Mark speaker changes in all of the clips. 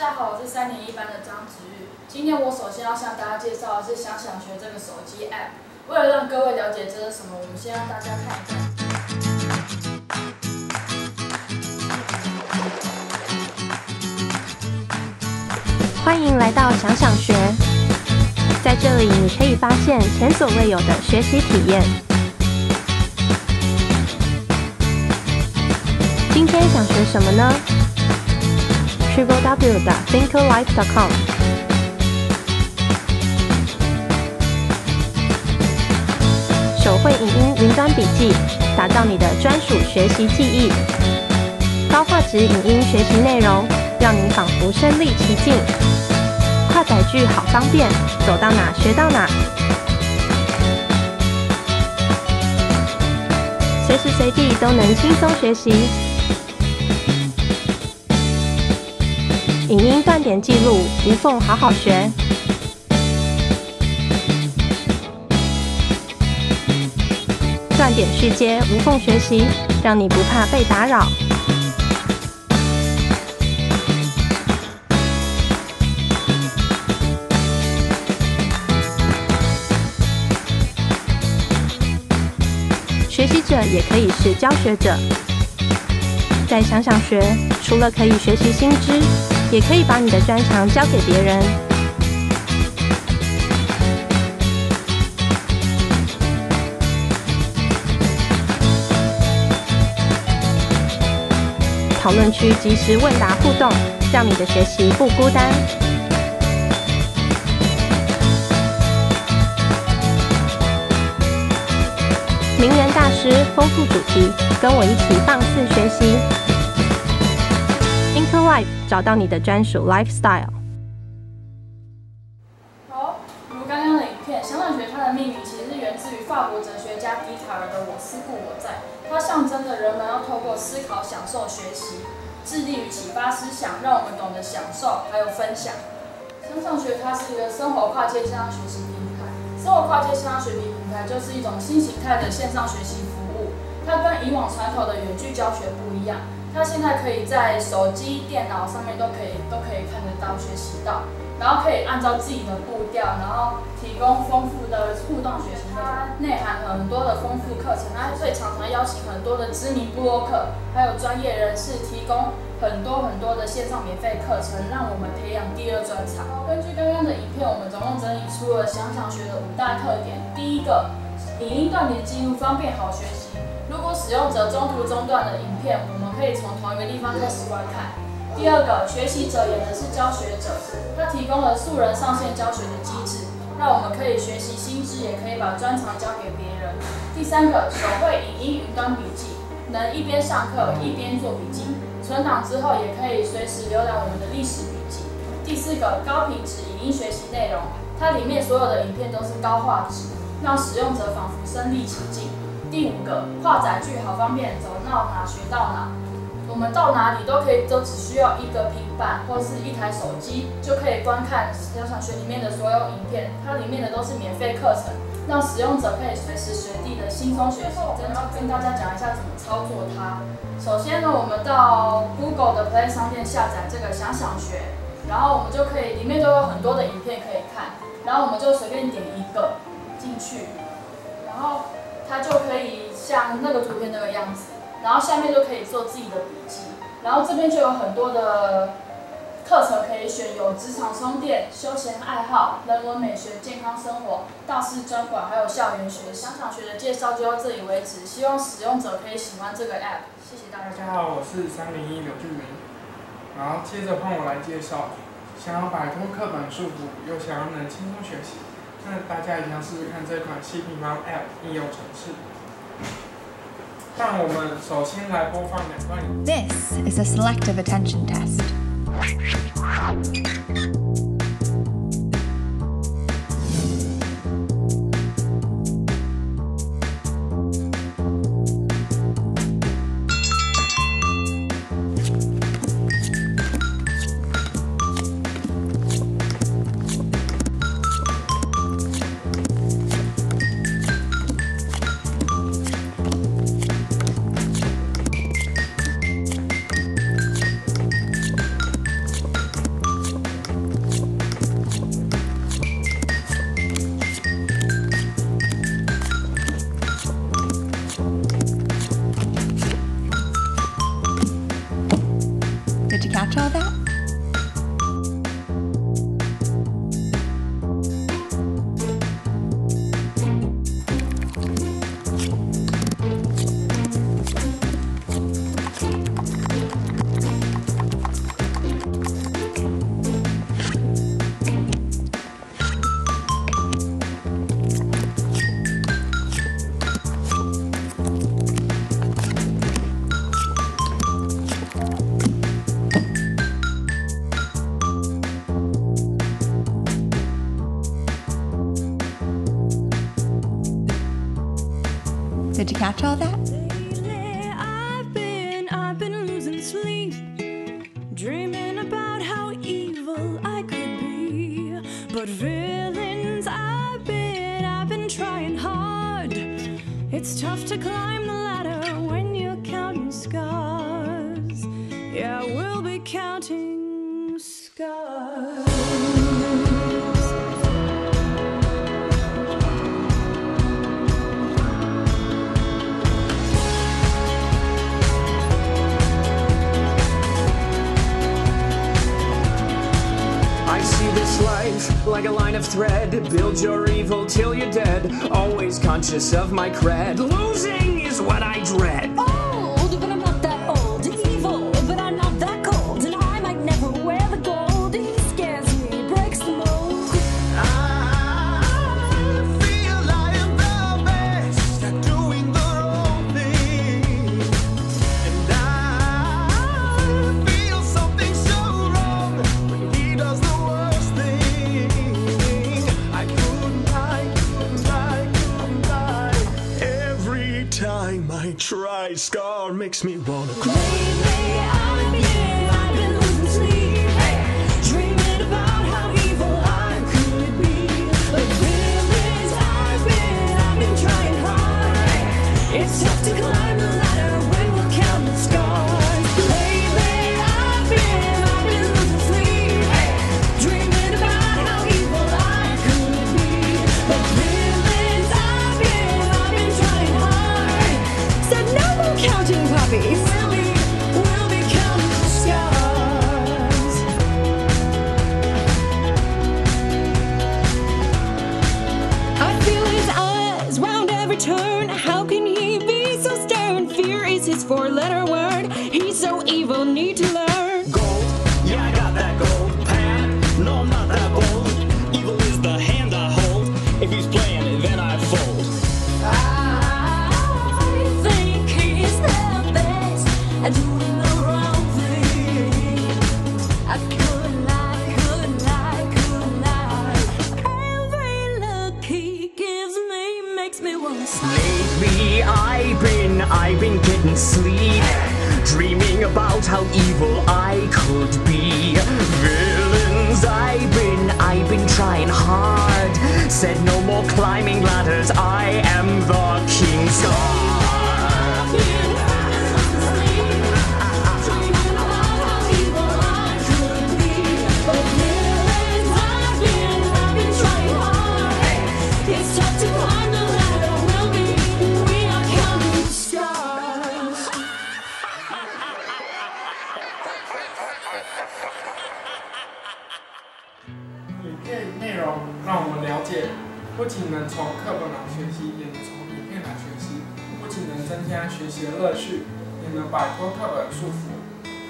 Speaker 1: 大家好，我是三年一班的张子玉。今天我首先要向大家介绍的是想想学这个手机 App。为了让各位了解这是什么，我们先让大家看一看。
Speaker 2: 欢迎来到想想学，在这里你可以发现前所未有的学习体验。今天想学什么呢？www.thinkerlife.com 手绘影音云端笔记，打造你的专属学习记忆。高画质影音学习内容，让你仿佛身临其境。跨载具好方便，走到哪学到哪，随时随地都能轻松学习。影音断点记录，无缝好好学。断点续接，无缝学习，让你不怕被打扰。学习者也可以是教学者，在想想学，除了可以学习新知，也可以把你的专长交给别人。讨论区及时问答互动，让你的学习不孤单。名人大师，丰富主题，跟我一起放肆学习。Inter Life 找到你的专属 lifestyle。
Speaker 1: 好，如刚刚的影片，想想学它的命名其实是源自于法国哲学家笛卡尔的“我思故我在”，它象征着人们要透过思考、享受、学习，致力于启发思想，让我们懂得享受还有分享。想想学它是一个生活跨界线上学习平台，生活跨界线上学习平台就是一种新形态的线上学习服务，它跟以往传统的远距教学不一样，它现在可以在手机、电脑上面都可以都可以看得到、学习到。然后可以按照自己的步调，然后提供丰富的互动学习。它内涵很多的丰富课程，它会常常邀请很多的知名布洛克，还有专业人士，提供很多很多的线上免费课程，让我们培养第二专长。根据刚刚的影片，我们总共整理出了想想学的五大特点。第一个，影音断点记录，方便好学习。如果使用者中途中断了影片，我们可以从同一个地方开始观看。第二个，学习者也能是教学者，他提供了素人上线教学的机制，让我们可以学习新知，也可以把专长交给别人。第三个，手绘影音云端笔记，能一边上课一边做笔记，存档之后也可以随时浏览我们的历史笔记。第四个，高品质影音学习内容，它里面所有的影片都是高画质，让使用者仿佛身临其境。第五个，跨载具好方便，走到哪学到哪。我们到哪里都可以，都只需要一个平板或是一台手机，就可以观看想想学里面的所有影片。它里面的都是免费课程，让使用者可以随时随地的轻松学习。真的要跟大家讲一下怎么操作它。首先呢，我们到 Google 的 Play 商店下载这个想想学，然后我们就可以里面都有很多的影片可以看，然后我们就随便点一个进去，那个图片那个样子。然后下面就可以做自己的笔记，然后这边就有很多的课程可以选，有职场充电、休闲爱好、人文美学、健康生活、大师专馆，还有校园学。想想学的介绍就到这里为止，希望使用者可以喜欢这个 app。谢谢大家。
Speaker 3: 大家好，我是三零一刘俊明，然后接着换我来介绍，想要摆脱课本束缚，又想要能轻松学习，那大家一定要试试看这款七平方 app 应用程式。
Speaker 4: This is a selective attention test. Did you catch all that?
Speaker 5: I've been, I've been sleep, dreaming about how evil I could be. But villains, I've been, I've been trying hard. It's tough to climb the ladder
Speaker 6: I see this life like a line of thread. Build your evil till you're dead. Always conscious of my cred. Losing is what I dread.
Speaker 7: Try, scar makes me wanna cry.
Speaker 5: How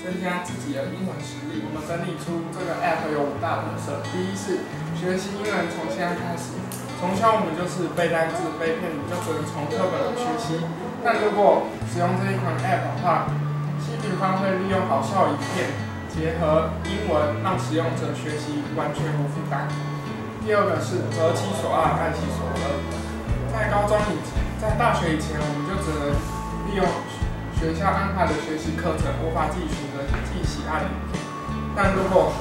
Speaker 3: 增加自己的英文实力。我们整理出这个 app 有五大特色，第一是学习英文从现在开始，从小我们就是背单词、背片语，就只能从课本学习。但如果使用这一款 app 的话，西平方会利用好笑影片结合英文，让使用者学习完全无负担。第二个是择其所爱，爱其所乐。在高中以前，在大学以前，我们就只能利用学校安排的学习课程，无法自己选择自己喜爱的影片。但如果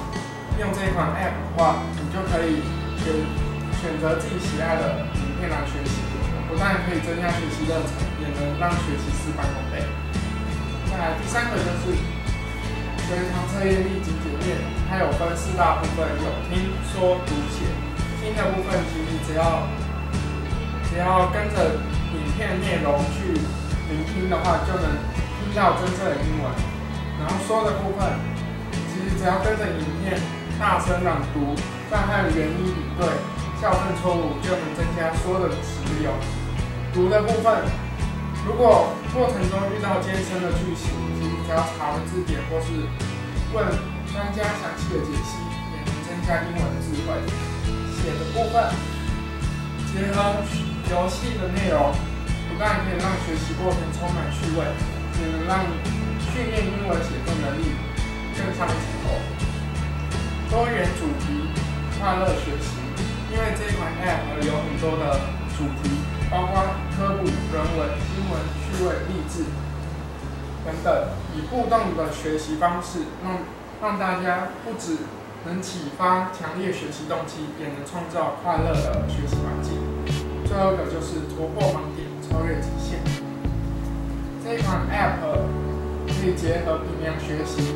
Speaker 3: 用这一款 app 的话，你就可以选选择自己喜爱的影片来学习，不但可以增加学习热忱，也能让学习事半功倍。那第三个就是随堂测验力及检验，它有分四大部分，有听说读写。听的部分其实只要只要跟着影片内容去聆听的话，就能听到真正的英文。然后说的部分，其实只要跟着影片大声朗读，再和原音比对，校正错误就能增加说的词有。读的部分，如果过程中遇到艰深的句型，其实只要查了字典或是问专家详细的解析，也能增加英文的智慧。写的部分，结合游戏的内容，但可以让学习过程充满趣味，也能让训练英文写作能力更上一层楼。多元主题，快乐学习，因为这一款 App 有很多的主题，包括科普、人文、英文、趣味、励志等等，以互动的学习方式，让让大家不止能启发强烈学习动机，也能创造快乐的学习环境。最后一个就是突破盲点，超越极限。这一款 App 可以结合平量学习，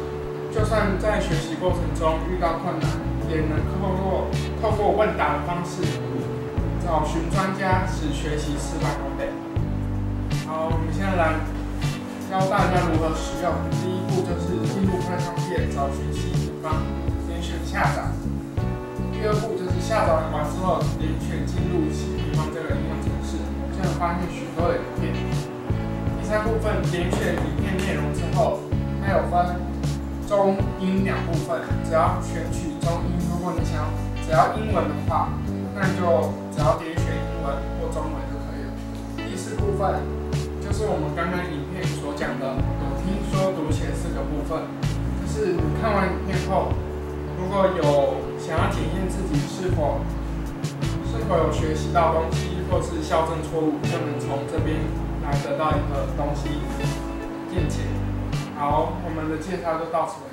Speaker 3: 就算在学习过程中遇到困难，也能透过透过问答的方式，找寻专家，使学习事半功倍。好，我们现在来教大家如何使用。第一步就是进入快充店，找寻新地方，点选下载。第二步就是下载完之后，点选进发现许多的影片。第三部分点选影片内容之后，它有分中英两部分，只要选取中英，如果你想只要英文的话，那就只要点选英文或中文就可以了。第四部分就是我们刚刚影片所讲的听说读写四个部分，就是你看完影片后，如果有想要检验自己是否是否有学习到东西，或是校正错误，就能从这边来得到一个东西见解。好，我们的介绍就到此为止，